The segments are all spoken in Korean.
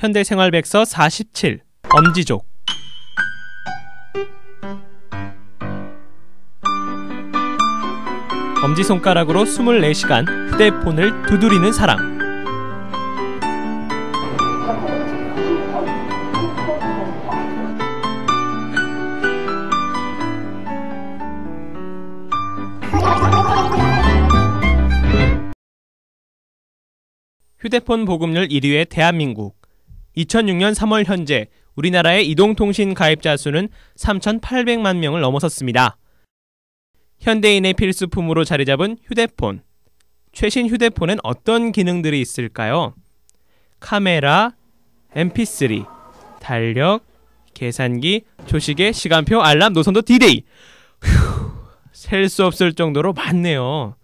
현대생활백서 47 엄지족. 엄지손가락으로 24시간 휴대폰을 두드리는 사람. 휴대폰 보급률 1위의 대한민국 2006년 3월 현재 우리나라의 이동통신 가입자 수는 3,800만 명을 넘어섰습니다. 현대인의 필수품으로 자리 잡은 휴대폰. 최신 휴대폰엔 어떤 기능들이 있을까요? 카메라, mp3, 달력, 계산기, 초시계, 시간표, 알람, 노선도 디데이. 셀 수 없을 정도로 많네요.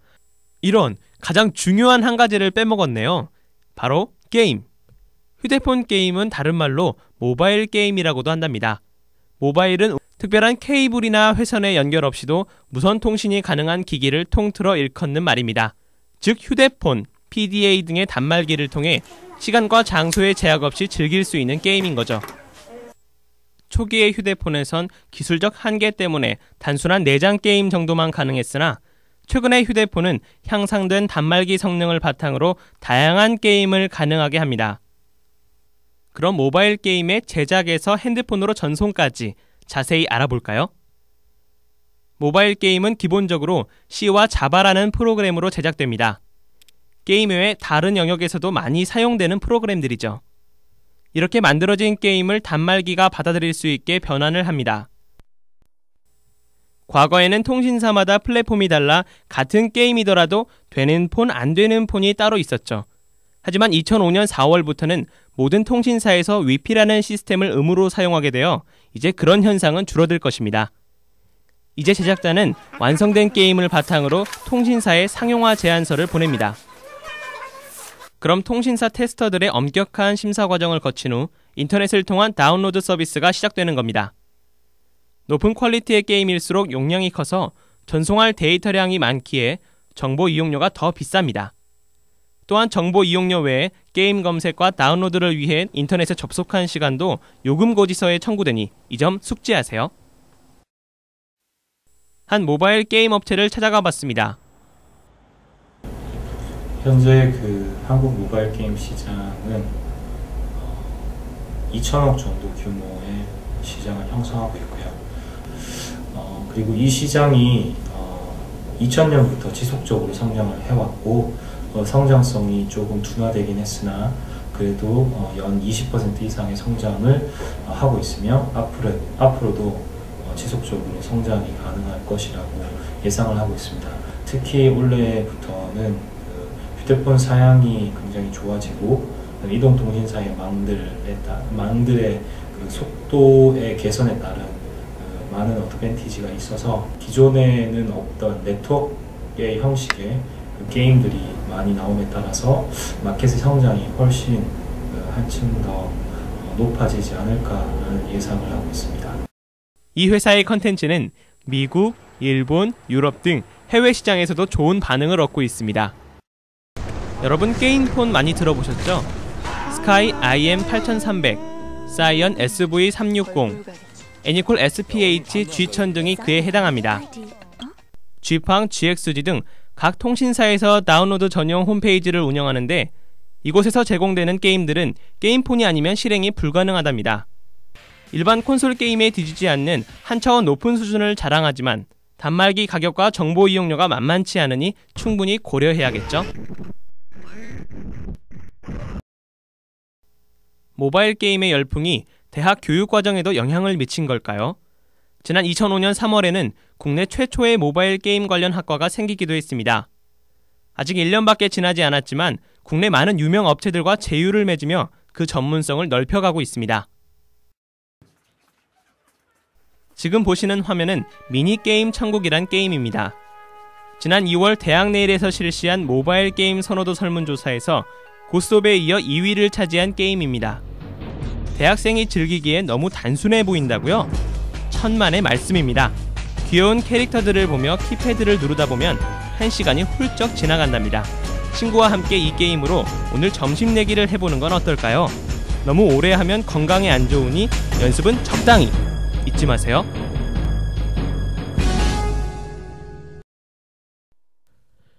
이런 가장 중요한 한 가지를 빼먹었네요. 바로 게임. 휴대폰 게임은 다른 말로 모바일 게임이라고도 한답니다. 모바일은 특별한 케이블이나 회선의 연결 없이도 무선 통신이 가능한 기기를 통틀어 일컫는 말입니다. 즉 휴대폰, PDA 등의 단말기를 통해 시간과 장소의 제약 없이 즐길 수 있는 게임인 거죠. 초기의 휴대폰에선 기술적 한계 때문에 단순한 내장 게임 정도만 가능했으나 최근의 휴대폰은 향상된 단말기 성능을 바탕으로 다양한 게임을 가능하게 합니다. 그럼 모바일 게임의 제작에서 핸드폰으로 전송까지 자세히 알아볼까요? 모바일 게임은 기본적으로 C와 자바라는 프로그램으로 제작됩니다. 게임 외에 다른 영역에서도 많이 사용되는 프로그램들이죠. 이렇게 만들어진 게임을 단말기가 받아들일 수 있게 변환을 합니다. 과거에는 통신사마다 플랫폼이 달라 같은 게임이더라도 되는 폰, 안 되는 폰이 따로 있었죠. 하지만 2005년 4월부터는 모든 통신사에서 위피라는 시스템을 의무로 사용하게 되어 이제 그런 현상은 줄어들 것입니다. 이제 제작자는 완성된 게임을 바탕으로 통신사에 상용화 제안서를 보냅니다. 그럼 통신사 테스터들의 엄격한 심사 과정을 거친 후 인터넷을 통한 다운로드 서비스가 시작되는 겁니다. 높은 quality의 게임일수록 용량이 커서 전송할 데이터량이 많기에 정보 이용료가 더 비쌉니다. 또한 정보 이용료 외에 게임 검색과 다운로드를 위해 인터넷에 접속한 시간도 요금 고지서에 청구되니 이 점 숙지하세요. 한 모바일 게임 업체를 찾아가 봤습니다. 현재 그 한국 모바일 게임 시장은 2천억 정도 규모의 시장을 형성하고 있고요. 어, 그리고 이 시장이 어, 2000년부터 지속적으로 성장을 해왔고 어, 성장성이 조금 둔화되긴 했으나 그래도 어, 연20% 이상의 성장을 어, 하고 있으며 앞으로, 앞으로도 어, 지속적으로 성장이 가능할 것이라고 예상을 하고 있습니다. 특히 올해부터는 그 휴대폰 사양이 굉장히 좋아지고 이동 통신 사의 망들에 따, 망들의 그 속도의 개선에 따른 그 많은 advantage가 있어서 기존에는 없던 네트워크의 형식의 그 게임들이 많이 나옴에 따라서 마켓의 성장이 훨씬 그 한층 더 어, 높아지지 않을까라는 예상을 하고 있습니다. 이 회사의 컨텐츠는 미국, 일본, 유럽 등 해외 시장에서도 좋은 반응을 얻고 있습니다. 여러분 게임폰 많이 들어보셨죠? 스카이 IM8300, 사이언 SV360, 애니콜 SPH, G1000 등이 그에 해당합니다. G팡, GXG 등 각 통신사에서 다운로드 전용 홈페이지를 운영하는데 이곳에서 제공되는 게임들은 게임폰이 아니면 실행이 불가능하답니다. 일반 콘솔 게임에 뒤지지 않는 한 차원 높은 수준을 자랑하지만 단말기 가격과 정보 이용료가 만만치 않으니 충분히 고려해야겠죠. 모바일 게임의 열풍이 대학 교육 과정에도 영향을 미친 걸까요? 지난 2005년 3월에는 국내 최초의 모바일 게임 관련 학과가 생기기도 했습니다. 아직 1년밖에 지나지 않았지만 국내 많은 유명 업체들과 제휴를 맺으며 그 전문성을 넓혀가고 있습니다. 지금 보시는 화면은 미니게임 천국이란 게임입니다. 지난 2월 대학내일에서 실시한 모바일 게임 선호도 설문조사에서 고스톱에 이어 2위를 차지한 게임입니다. 대학생이 즐기기에 너무 단순해 보인다고요? 천만의 말씀입니다. 귀여운 캐릭터들을 보며 키패드를 누르다 보면 한 시간이 훌쩍 지나간답니다. 친구와 함께 이 게임으로 오늘 점심 내기를 해보는 건 어떨까요? 너무 오래 하면 건강에 안 좋으니 연습은 적당히 잊지 마세요.